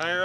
Higher